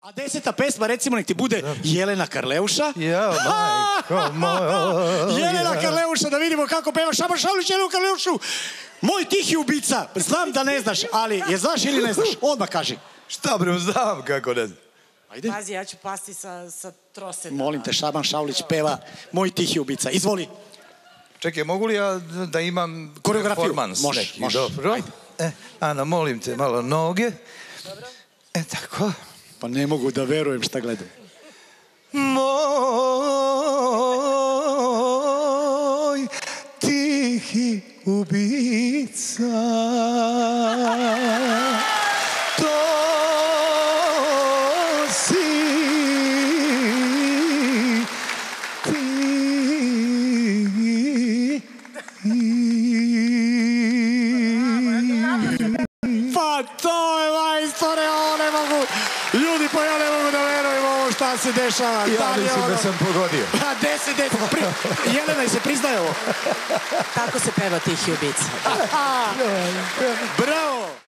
A deseta pesma, recimo, nek ti bude Jelena Karleuša. Ja, majko moja. Jelena Karleuša, da vidimo kako peva Šaban Šaulić Jelenu Karleušu. Moj tihi ubica. Znam da ne znaš, ali je znaš ili ne znaš? Odmah kaži. Šta bre, znam kako ne znam. Ajde. Pazi, ja ću pasti sa, sa troseta. Molim te, Šaban Šaulić peva Moj tihi ubica. Izvoli. Čekaj, mogu li ja da imam Koreografiju? performans Možeš, neki? možeš. Dobro. Ajde. E, Ana, molim te, malo noge. E, tako. Pa ne mogu da verujem šta gledam. Moj tihi ubica To si ti Pa to je majstore, ovo ne mogu. Ljudi, pa ja ne mogu da verujem ovo šta se dešava. Ja mislim ono- da sam pogodio. A, deset, deset. Pri... Jelena, se priznaje ovo? Tako se peva tihi ubica. Bravo!